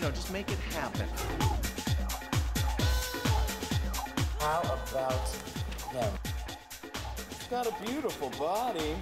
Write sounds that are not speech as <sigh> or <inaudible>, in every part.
You know, just make it happen. How about him? He's got a beautiful body.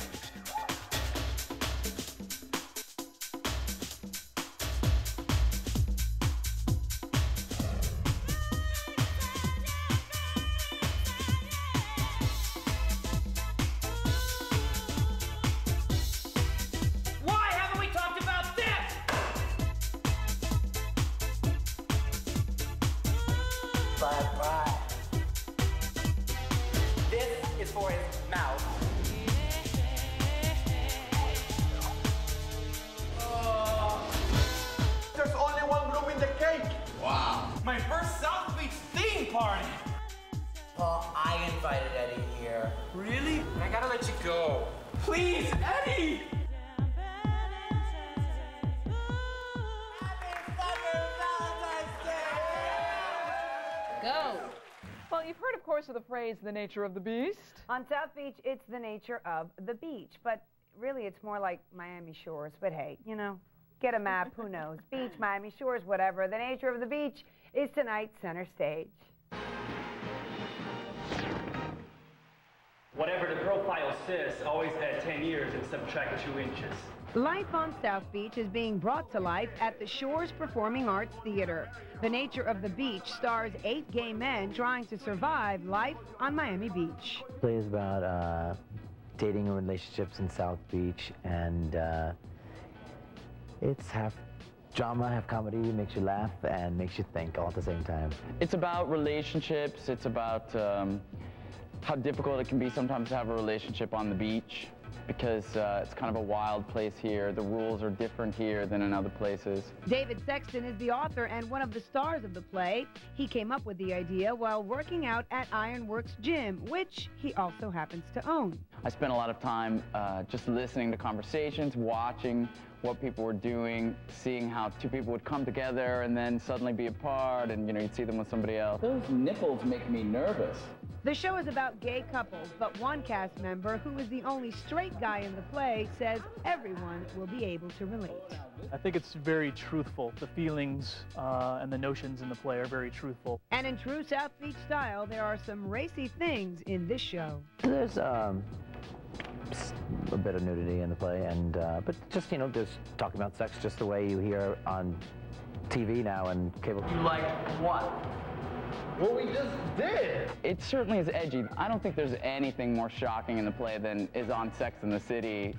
Bye bye. This is for his mouth. There's only one bloom in the cake. Wow. My first South Beach theme party. Paul, I invited Eddie here. Really? I gotta let you go. Please, Eddie! Go. Well, you've heard, of course, of the phrase "the nature of the beast." On South Beach, it's the nature of the beach, but really it's more like Miami Shores. But hey, you know, get a map, who knows? <laughs> Beach, Miami Shores, whatever. The nature of the beach is tonight's center stage. Whatever the profile says, always add 10 years and subtract 2 inches. Life on South Beach is being brought to life at the Shores Performing Arts Theater. The Nature of the Beach stars eight gay men trying to survive life on Miami Beach. The play is about uh, dating and relationships in South Beach, and uh, it's half drama, half comedy, makes you laugh and makes you think all at the same time. It's about relationships. It's about um, how difficult it can be sometimes to have a relationship on the beach because uh, it's kind of a wild place here. The rules are different here than in other places. David Sexton is the author and one of the stars of the play. He came up with the idea while working out at Ironworks Gym, which he also happens to own. I spent a lot of time uh, just listening to conversations, watching what people were doing, seeing how two people would come together and then suddenly be apart, and you know you'd see them with somebody else. Those nipples make me nervous. The show is about gay couples, but one cast member, who is the only straight guy in the play, says everyone will be able to relate. I think it's very truthful. The feelings uh, and the notions in the play are very truthful. And in true South Beach style, there are some racy things in this show. There's um, s- a bit of nudity in the play, and uh, but just you know, just talking about sex just the way you hear on TV now and cable. You like what? What we just did. It certainly is edgy. I don't think there's anything more shocking in the play than is on Sex in the City.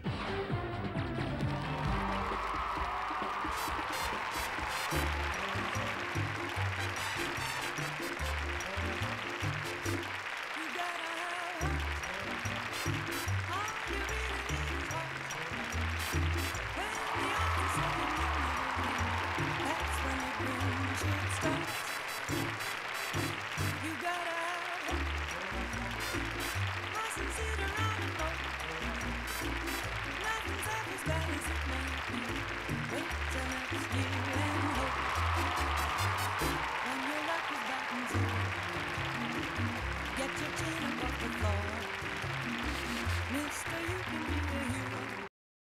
Nothing's ever as it seems